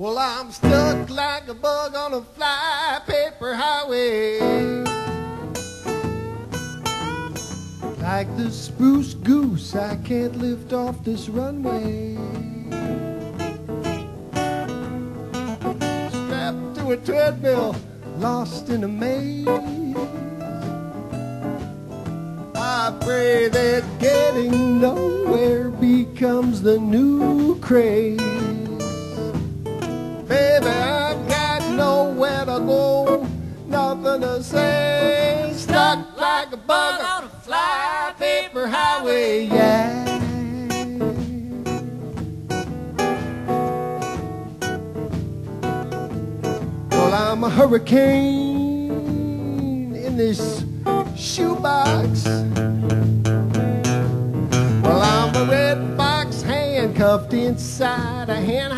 Well, I'm stuck like a bug on a flypaper highway. Like the spruce goose, I can't lift off this runway. Strapped to a treadmill, lost in a maze. I pray that getting nowhere becomes the new craze. Baby, I've got nowhere to go, nothing to say. Stuck like a bug on a fly paper highway, yeah. Well, I'm a hurricane in this shoebox. Well, I'm a red box handcuffed inside a hen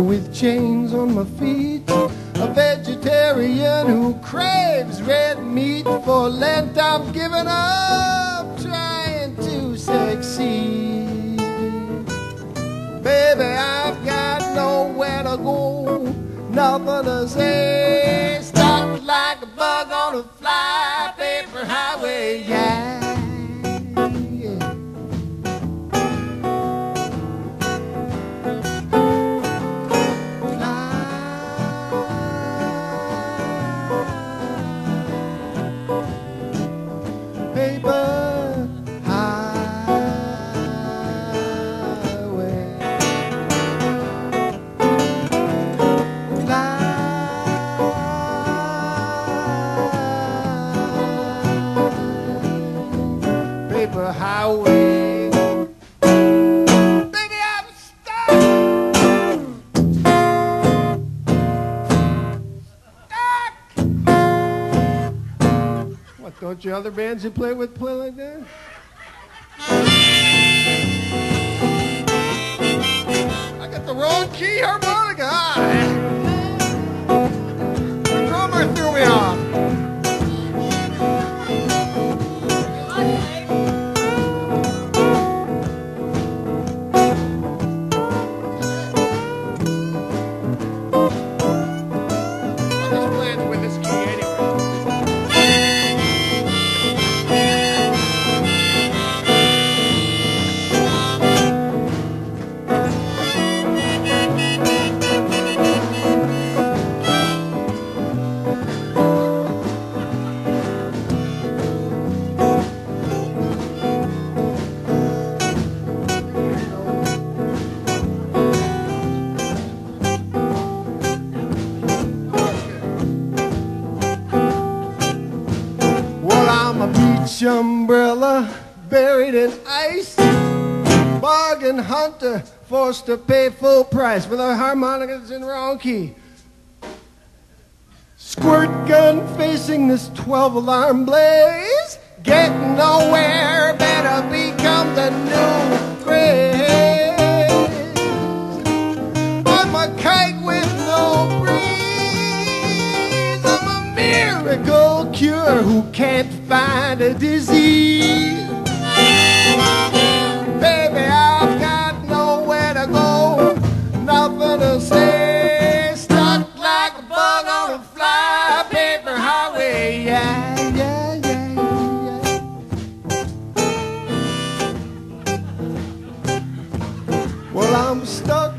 With chains on my feet. A vegetarian who craves red meat for Lent. I'm giving up trying to succeed. Baby, I've got nowhere to go, nothing to say. Stuck like a bug on a flypaper highway, yeah. What, don't your other bands you play with play like that? I got the wrong key harmonica. A umbrella buried in ice. Bargain hunter forced to pay full price for the harmonicas in wrong key. Squirt gun facing this 12 alarm blaze. miracle cure who can't find a disease. Baby, I've got nowhere to go, nothing to say. Stuck like a bug on a fly, paper highway, yeah, yeah, yeah, yeah. Well, I'm stuck.